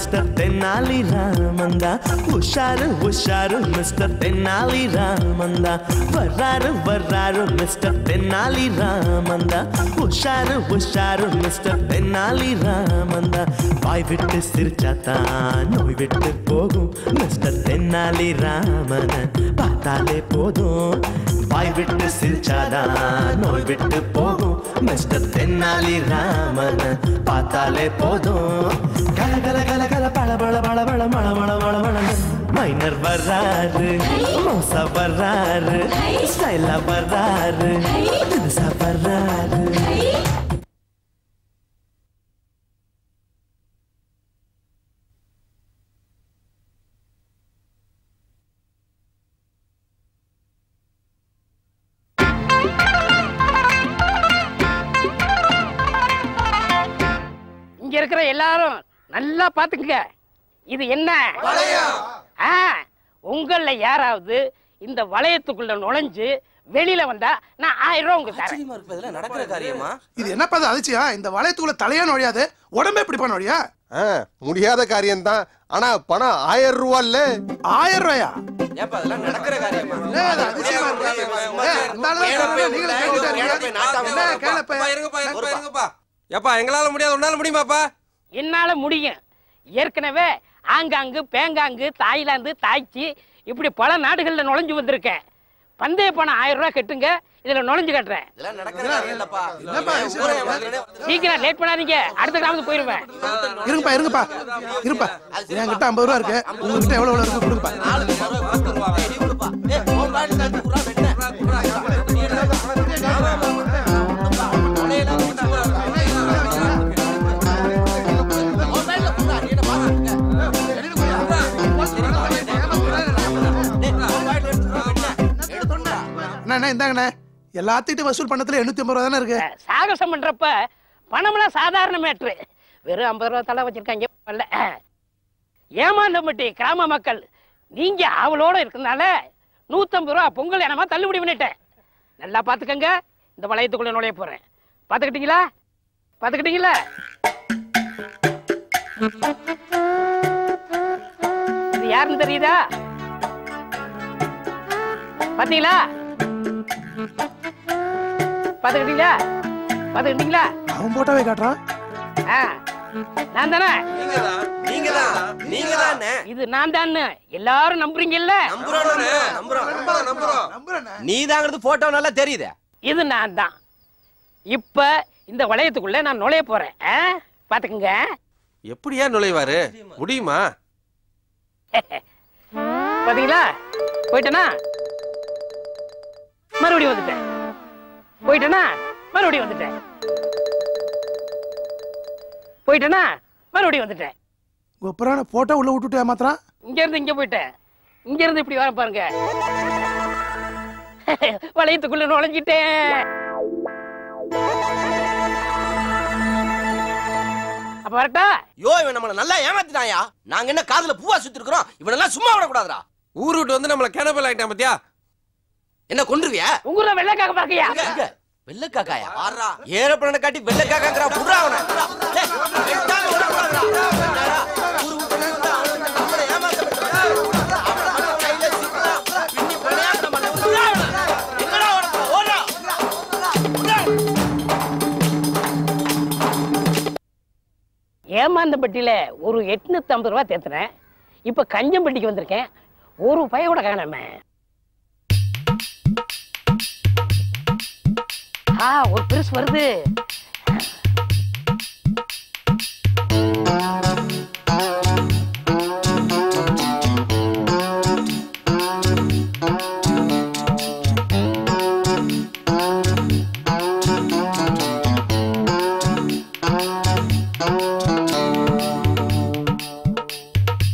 Mister Tenali ராமந்தா உஷாரு உஷாரு mister Tenali ராமந்தா வர்றாரு வர்றாரு மிஸ்டர் தென்னாலி ராமந்தா உஷாரு உஷாரு மிஸ்டர் தென்னாலி ராமந்தா வாய் விட்டு சிரிச்சாத்தான் நோய் விட்டு போகும் மிஸ்டர் தென்னாலி ராமன பார்த்தாலே போதும் வாய் விட்டு சிரிச்சாதான் நோய் விட்டு போகும் மிஸ்டர் தென்னாலி ராமன் பார்த்தாலே போதும். கல கல கல கல பள பள பள பள மழ மழ மழ மழ மைனர் வர்றாரு மோசா வர்றாரு ஸ்டைலா வர்றாரு தினுசா வர்றாரு. எல்லாரும் நல்லா பாத்துக்கங்க இது என்ன? ஆ, உங்கள யாராவது இந்த வளையத்துக்குள்ள நுழைஞ்சு வெளியில வந்தா நான் ஆயிரம் ரூபாய் உங்களுக்கு தரேன். நடக்கிற காரியமா? இது என்னப்பா அது அதிர்ச்சியா? இந்த வளையத்துக்குள்ள தலையா நுழையாது உடம்பே இப்படி பண்ண நுழையா? முடியாத காரியம்தான். ஆனா பணம் ஆயிரம் ரூபா இல்ல. ஆயிரம் ரூபாயா? நடக்கிற காரியமா? தான். என்ன, ஏப்பா எங்களால முடியாது உன்னால முடியுமாப்பா? என்னால முடியும். ஏற்கனவே ஆங்காங்கு பேங்காங்கு தாய்லாந்து தாய்ச்சி இப்படி பல நாடுகள்ல நுழைஞ்சு வந்திருக்கேன். பந்தய பணம் ஆயிரம் ரூபாய் கட்டுங்க இதுல நுழைஞ்சு கட்டுறேன்? சீக்கிரம் லேட் பண்ணாதீங்க. அடுத்த கிராமத்துக்கு போயிருவேன். இருங்கப்பா இருங்கப்பா. இருப்பா என்கிட்ட ஐம்பது ரூபா இருக்கு. உங்ககிட்ட எவ்வளவு எவ்வளவு இருக்கு கொடுப்பா இந்தாங்கண்ணே. எல்லாத்திட்டும் வசூல் பண்ணத்துல எண்ணூத்தி ஐம்பது ரூபா தானே இருக்கு சாகசம் பண்றப்ப பணம்லாம் சாதாரண மேட்ரு வெறும் ஐம்பது ரூபா தலை வச்சிருக்காங்க. ஏமாந்தம்பட்டி கிராம மக்கள் நீங்க அவளோட இருக்கனால நூத்தம்பது ரூபா பொங்கல் எனமா தள்ளுபடி பண்ணிட்டேன். நல்லா பாத்துக்கங்க. இந்த வளையத்துக்குள்ள நுழைய போறேன். பாத்துக்கிட்டீங்களா? பாத்துக்கிட்டீங்களா? இது யாருன்னு தெரியுதா? பாத்தீங்களா? பாத்துக்கிட்டீங்களா? பாத்துக்கிட்டீங்களா? அவன் போட்டாவே காட்டுறான். நான் தானே? நீங்க தான் நீங்க தான் இது நான் தான் எல்லாரும் நம்புறீங்கல்ல? நீ தாங்கிறது போட்டோ நல்லா தெரியுதே. இது நான் தான். இப்ப இந்த வளையத்துக்குள்ள நான் நுழைய போறேன்? பாத்துக்குங்க. எப்படியா நுழைவாரு? முடியுமா? பாத்தீங்களா? போயிட்டேனா? மறுபடியும் வந்துட்டேன். போயிட்டேனா? மறுபடியும் வந்துட்டேன். போயிட்டேனா? மறுபடியும் வந்துட்டேன். கொப்பரான போட்டோ உள்ள விட்டுட்டு ஏமாத்துறான் இங்க இருந்து இங்க போயிட்டேன். இங்க இருந்து இப்படி வர பாருங்க. வளையத்துக்குள்ள நுழைஞ்சிட்டேன். அப்ப வரட்டா? யோ இவன் நம்மள நல்லா ஏமாத்திட்டாயா நாங்க என்ன காதுல பூவா சுத்தி இருக்கிறோம் இவனெல்லாம் சும்மா விடக்கூடாதுடா. ஊர் விட்டு வந்து நம்மள கேனபல் ஆயிட்டான் பாத்தியா? என்ன கொன்றுவியா? உங்களை வெள்ளைக்காக பாக்கையா எங்க? வெள்ளக்காக்காயா? ஏரோப்ளேனை காட்டி வெள்ளக்காக்காங்கறா அவன. புடுறா. ஏமாந்தப்பட்டியில ஒரு எட்நூத்தி ஐம்பது ரூபா தேத்துனேன் இப்ப கஞ்சம்பட்டிக்கு வந்திருக்கேன். ஒரு பைய கூட காணாம. ஆ ஒரு பெருசு வருது.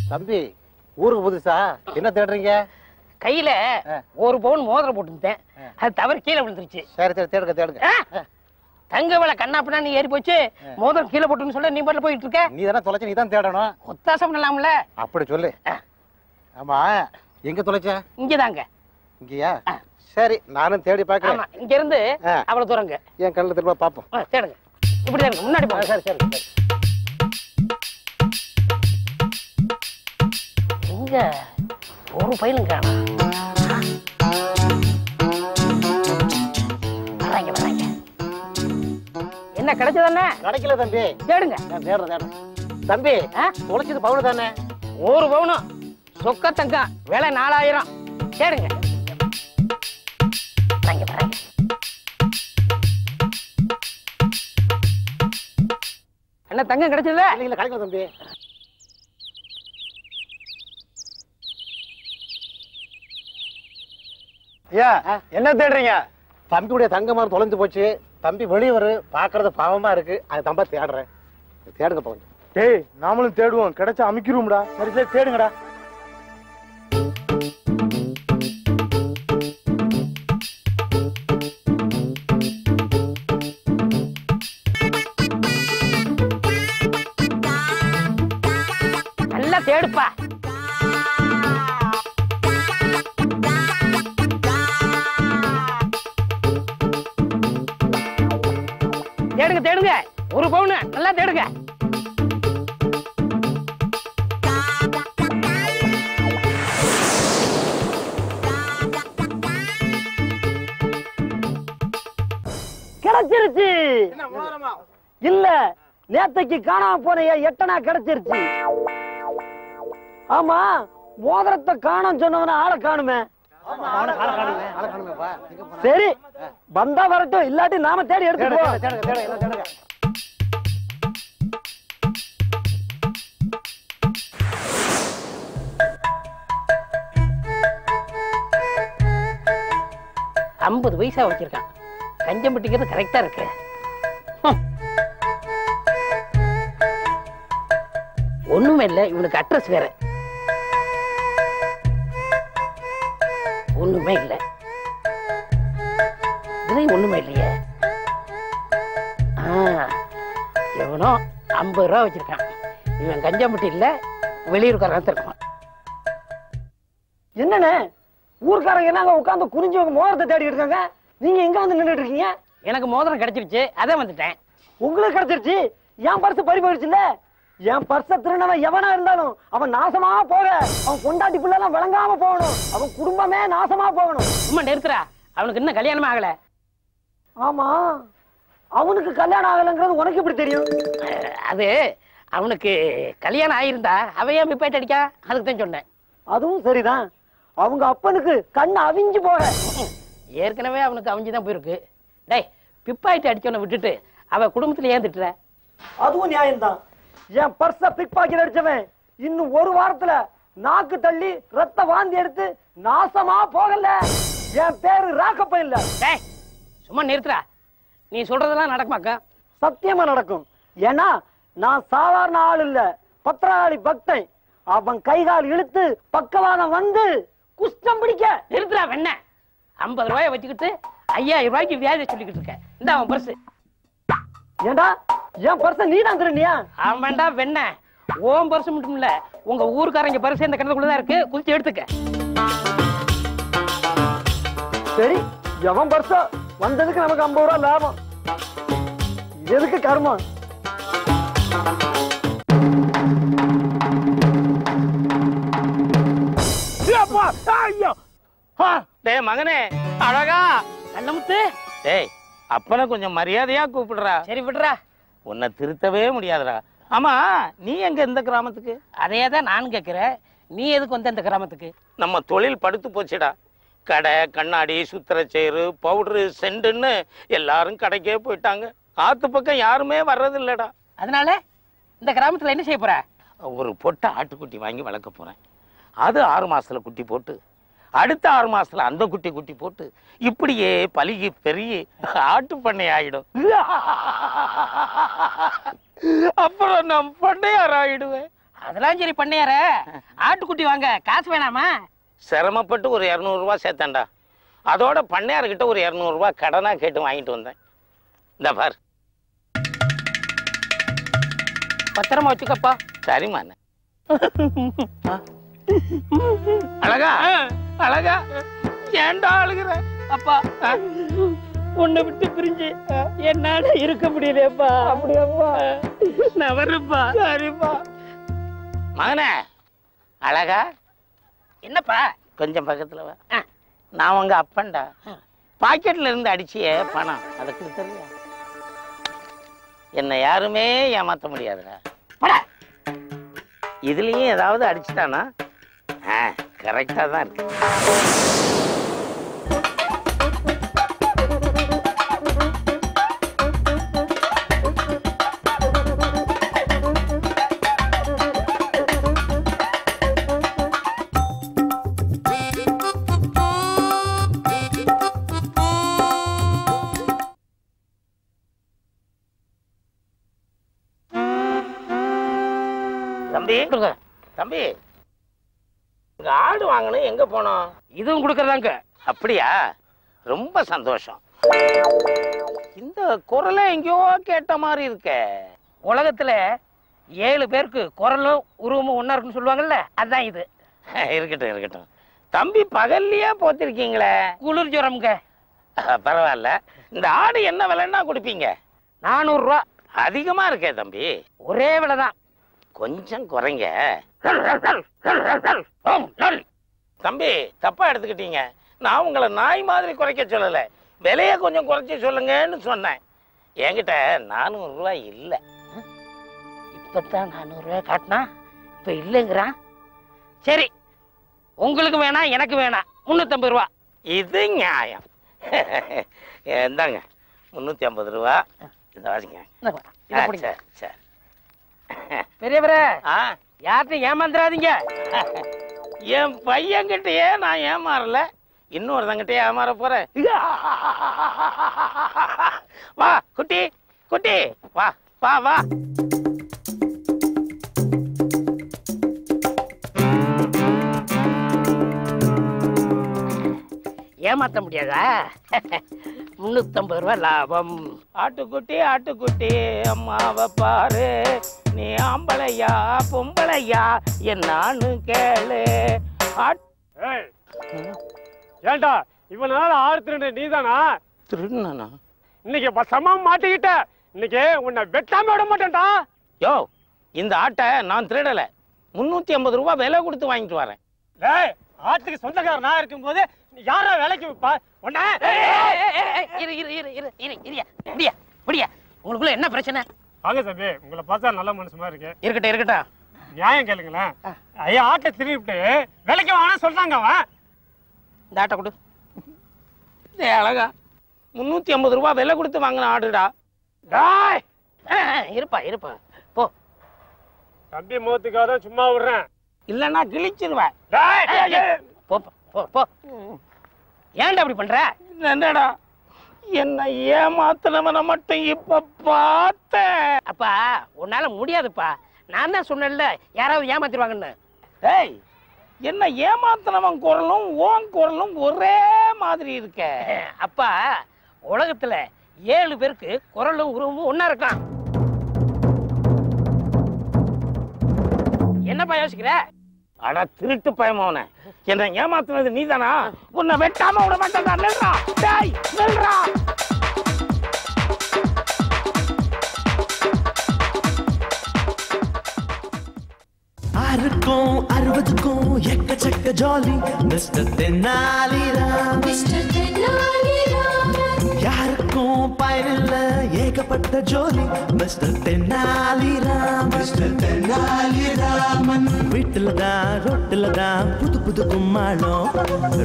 தம்பி ஊருக்கு புதுசா? என்ன தேடுறீங்க? கையில ஒரு பவுன் மோதிரம் போட்டுருந்தேன். அது தவறு கீழே விழுந்துருச்சு. சரி சரி தேடுங்க தேடுங்க. தங்க விலை கண்ணாப்பினா நீ ஏறி போச்சு. மோதிரம் கீழே போட்டுன்னு சொல்ல நீ பாட்டுல போயிட்டு இருக்க. நீ தானே தொலைச்ச நீ தான் தேடணும். ஒத்தாசம் பண்ணலாம்ல. அப்படி சொல்லு. ஆமா. எங்க தொலைச்ச? இங்கதாங்க. இங்கயா? சரி நானும் தேடி ஆமா பார்க்கறேன் இங்க இருந்து. அவ்வளவு தூரங்க. என் கண்ணில் திரும்ப பார்ப்போம் ஆ, தேடுங்க. இப்படி தேடுங்க முன்னாடி போங்க. சரி சரி எங்க ஒரு பையனும் காணும் வராங்க வராங்க என்ன கிடைச்சதானே? கிடைக்கல தம்பி. தேடுங்க. நான் தேடுறேன் தேடுறேன். தம்பி? தொலைச்சது பவுன் தானே? ஒரு பவுனும் சொக்க தங்கம் விலை நாலாயிரம். தேடுங்க. வராங்க வராங்க என்ன தங்கம் கிடைச்சதா? இல்ல இல்ல கிடைக்கல தம்பி. ஐயா என்ன தேடுறீங்க? தம்பியுடைய தங்கமான தொலைஞ்சு போச்சு. தம்பி வெளியே வரு. பாக்குறது பாவமா இருக்கு. அது தம்பா தேடுறேன். தேடுங்க போங்க டேய் நாமளும் தேடுவோம். கிடைச்சா அமைக்கிறோம்டா சரி சரி தேடுங்கடா. தேடுங்க தேடுங்க. ஒரு பவுனு. நல்லா தேடுங்க. கிடைச்சிருச்சு. இல்ல நேத்தைக்கு காணாம போன எட்டனா கிடைச்சிருச்சு. ஆமா மோதிரத்தை காணோம் சொன்னவன ஆளை காணுமே. சரி வந்தா வரட்டும் இல்லாட்டி நாம தேடி தேடுங்க. ஐம்பது பைசா வச்சிருக்கான். கஞ்சம் பிடிக்கிறது கரெக்டா இருக்கு. ஒண்ணுமே இல்ல இவனுக்கு அட்ரஸ் வேற. ஒண்ணுமே இல்ல. இதுலயும் ஒண்ணுமே இல்லையே. ஆ, எவனோ ஐம்பது ரூபா வச்சிருக்கான். இவன் கஞ்சம்பட்டி இல்ல வெளியூர்காரன் இருக்கான் என்னண்ணே? ஊர்க்காரங்க என்னங்க உட்கார்ந்து குறிஞ்சு உங்க மோதிரத்தை தேடி இருக்காங்க? நீங்க எங்க வந்து நின்னுட்டு இருக்கீங்க? எனக்கு மோதிரம் கிடைச்சிருச்சு அதான் வந்துட்டேன். உங்களுக்கு கிடைச்சிருச்சு? என் பர்ஸ் பறி போயிடுச்சுல்ல? என் பர்ஸ திருநவன் எவனா இருந்தாலும் அவன் நாசமா போக. அவன் பொண்டாட்டி பிள்ளை எல்லாம் விளங்காம போகணும். அவன் குடும்பமே நாசமா போகணும். சும்மா நிறுத்துறா அவனுக்கு இன்னும் கல்யாணம் ஆகல. ஆமா. அவனுக்கு கல்யாணம் ஆகலைங்கிறது உனக்கு எப்படி தெரியும்? அது அவனுக்கு கல்யாணம் ஆயிருந்தா அவன் ஏன் பிப்பேட் அடிக்கா? அதுக்கு தான் சொன்னேன். அதுவும் சரிதான். அவங்க அப்பனுக்கு கண்ணு அவிஞ்சு போக. ஏற்கனவே அவனுக்கு அவிஞ்சு தான் போயிருக்கு. டேய் பிப்பாயிட்டு அடிச்சவனை விட்டுட்டு அவ குடும்பத்துல ஏன் திட்டுற? அதுவும் நியாயம்தான். என் பர்ஸ பிக் பாக்கெட் அடிச்சவன். இன்னும் ஒரு வாரத்துல நாக்கு தள்ளி ரத்த வாந்தி எடுத்து நாசமா போகல. என் பேரு ராக்கப்ப இல்ல. டேய் சும்மா நிறுத்துறா நீ சொல்றதெல்லாம் நடக்குமாக்கா சத்தியமா நடக்கும். ஏன்னா நான் சாதாரண ஆள் இல்ல. பத்திராளி பக்தன். அவன் கைகால் இழுத்து பக்கவாதம் வந்து குஷ்டம் பிடிக்க. நிறுத்துறா வெண்ண. ஐம்பது ரூபாயை வச்சுக்கிட்டு ஐயாயிரம் ரூபாய்க்கு வியாதி சொல்லிக்கிட்டு இருக்க. இந்த அவன் பர்ஸ் ஏண்டா? என் பர்ஸ நீ தான் திருநியா அவன்டா வெண்ண. ஓம் பர்ஸ் மட்டும் இல்ல உங்க ஊருக்காரங்க பரிசு இந்த கிணத்துக்குள்ளதான் இருக்கு. குளிச்சு எடுத்துக்க. சரி எவன் பர்ஸோ வந்ததுக்கு நமக்கு ஐம்பது ரூபா லாபம். இது எதுக்கு கர்மம்? டேய் மகனே. அழகா. கண்ணமுத்து டேய் அப்பனை கொஞ்சம் மரியாதையா கூப்பிடுறா. சரி விடுறா. உன்னை திருத்தவே முடியாதுடா. ஆமா நீ எங்க இந்த கிராமத்துக்கு? அதே தான் நான் கேட்கிறேன் நீ எதுக்கு வந்த இந்த கிராமத்துக்கு? நம்ம தொழில் படுத்து போச்சுடா. கடை கண்ணாடி சுத்திரச்சேரு பவுடரு செண்டுன்னு எல்லாரும் கடைக்கே போயிட்டாங்க. ஆத்து பக்கம் யாருமே வர்றது இல்லடா அதனால இந்த கிராமத்துல என்ன செய்ய போற? ஒரு பொட்டை ஆட்டுக்குட்டி வாங்கி வளர்க்க போறேன். அது ஆறு மாசத்துல குட்டி போட்டு அடுத்த ஆறு மாசத்துல அந்த குட்டி குட்டி போட்டு இப்படியே பலுகி பெருகி ஆட்டு பண்ணை ஆயிடும். அப்புறம் நான் பண்ணையார் ஆயிடுவேன். அதெல்லாம் சரி பண்ணையார. ஆட்டுக்குட்டி வாங்க. காசு வேணாமா? சிரமப்பட்டு ஒரு இரநூறுவா சேர்த்தேன்டா. அதோட பண்ணையார்கிட்ட ஒரு இரநூறுவா கடனா கேட்டு வாங்கிட்டு வந்தேன். இந்த பார். பத்திரமா வச்சுக்கப்பா. சரிம்மா அண்ணே. அழகா? அழகா. ஏன்டா அழுகுற? அப்பா. உன்னை விட்டு பிரிஞ்சு என்னால இருக்க முடியலையப்பா. அப்படியாப்பா. நான் வரேன்ப்பா சரிப்பா. மகனே அழகா? என்னப்பா? கொஞ்சம் பக்கத்துல வா. நான் உங்க அப்பன்டா. பாக்கெட்ல இருந்து அடிச்சிய பணம். அதை கொடுத்துருவியா என்னை யாருமே ஏமாத்த முடியாதுடா. இதுலயும் ஏதாவது அடிச்சுட்டானா? கரெக்டா தான் இருக்கு வாங்கணும் எங்க போனோம் இதுவும் கொடுக்கறதாங்க அப்படியா ரொம்ப சந்தோஷம் இந்த குரலை எங்கேயோ கேட்ட மாதிரி இருக்கே உலகத்துல ஏழு பேருக்கு குரலும் உருவமும் ஒண்ணா இருக்குன்னு சொல்லுவாங்கல்ல அதான் இது இருக்கட்டும் இருக்கட்டும் தம்பி பகல்லையே போத்திருக்கீங்களே குளிர் ஜுரம்ங்க பரவாயில்ல இந்த ஆடு என்ன விலைன்னா கொடுப்பீங்க நானூறு ரூபா அதிகமா இருக்கே தம்பி ஒரே விலைதான் கொஞ்சம் குறைங்க தம்பி தப்பா எடுத்துக்கிட்டீங்க. நான் உங்களை நாய் மாதிரி குறைக்க சொல்லல. விலைய கொஞ்சம் குறைச்சி சொல்லுங்கன்னு சொன்னேன். என்கிட்ட நானூறு ரூபாய் இல்லை. இப்பதான் நானூறு ரூபாய் காட்டினா இப்ப இல்லைங்கிறான். சரி உங்களுக்கு வேணாம் எனக்கு வேணாம் முன்னூத்தம்பது ரூபா. இது நியாயம். இந்தாங்க முந்நூற்றி ஐம்பது ரூபா. இந்த வாசிங்க. சரி பெரியவரே ஆ. யார்கிட்டையும் ஏமாந்துடாதீங்க என் பையன்கிட்டயே நான் ஏமாறல. இன்னொருத்தங்கிட்டயே ஏமாற போறேன். வா குட்டி குட்டி வா வா வா. ஏமாத்த முடியாதா? முன்னூத்தம்பது ரூபாய் லாபம். ஆட்டுக்குட்டி ஆட்டுக்குட்டி அம்மாவை பாரு. நீ ஆம்பளையா பொம்பளையா? என்னான்னு கேளு. ஏண்டா இவனால ஆறு திருடு நீதானா? திருடுனானா? இன்னைக்கு வசமா மாட்டிக்கிட்ட. இன்னைக்கு உன்னை வெட்டாம விட மாட்டேன்டா. யோ இந்த ஆட்டை நான் திருடல. முன்னூத்தி ஐம்பது ரூபாய் விலை கொடுத்து வாங்கிட்டு வரேன். ஏய் ஆட்டுக்கு சொந்தக்காரன் நான் இருக்கும்போது நீ யாரா வேலைக்கு வைப்பா? உன்னை ஏய், இரு இரு இரு இரு இரு இரியா இப்படியா உங்களுக்குள்ள என்ன பிரச்சனை? வாங்க தம்பி உங்களை பார்த்தா நல்ல மனுஷமா இருக்கு இருக்கட்டும் இருக்கட்டும். நியாயம் கேளுங்களேன். ஐயா ஆட்டை திருப்பிட்டு வேலைக்கு வாங்க சொல்றாங்க அவன். இந்த ஆட்டை கொடு. டேய் அழகா. முன்னூத்தி ஐம்பது ரூபாய் விலை கொடுத்து வாங்கின ஆடுடா. டேய். இருப்பா இருப்பா. போ. தம்பி முகத்துக்காக சும்மா விடுறேன். இல்லைன்னா கிழிச்சிருவேன். போ போ போ. ஏன்டா அப்படி பண்ற? என்னடா? என்ன ஏமாத்துனவனை மட்டும் இப்ப பார்த்தேன். அப்பா உன்னால முடியாதுப்பா. நான் தான் சொன்னேன்ல யாராவது ஏமாத்திடுவாங்கன்னு. டேய் என்ன ஏமாத்துனவன் குரலும் ஓன் குரலும் ஒரே மாதிரி இருக்க. அப்பா உலகத்துல ஏழு பேருக்கு குரலும் உருவமும் ஒண்ணா இருக்கான் என்னப்பா யோசிக்கிற? அட திருட்டு பயமோன என்ன ஏமாத்துனது நீதானா? உன்னை வெட்டாம விட மாட்டேன் நில்றா. டேய் நில்றா. ஆறுக்கும் அறுபதுக்கும் எக்கச்சக்க ஜாலி. மிஸ்டர் தென்னாலிராம் யாருக்கும் பயனில்ல ஏகப்பட்ட ஜோலி மிஸ்டர் தென்னாலிராம் மிஸ்டர் தென்னாலிராமன் வீட்டுல தான் ரொட்டுல தான் புது புது கும்மாளம்.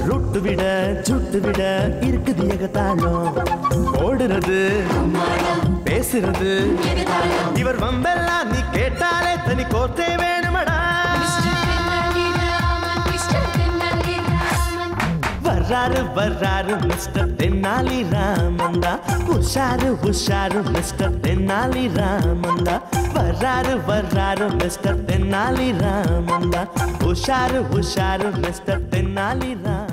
ரொட்டு விட சுட்டு விட இருக்குது ஏகத்தாளம். ஓடுறது பேசுறது. இவர் வம்பெல்லாம் நீ கேட்டாலே தனி கோர்த்தே வேணுமடா வர்றாரு வர்றாரு மிஸ்டர் தென்னாலி ராமந்தா. உஷாரு உஷாரு மிஸ்டர் தென்னாலி ராமந்தா. வர்றாரு வர்றாரு மிஸ்டர் தென்னாலி ராமந்தா. உஷாரு உஷாரு மிஸ்டர் தென்னாலி ராம்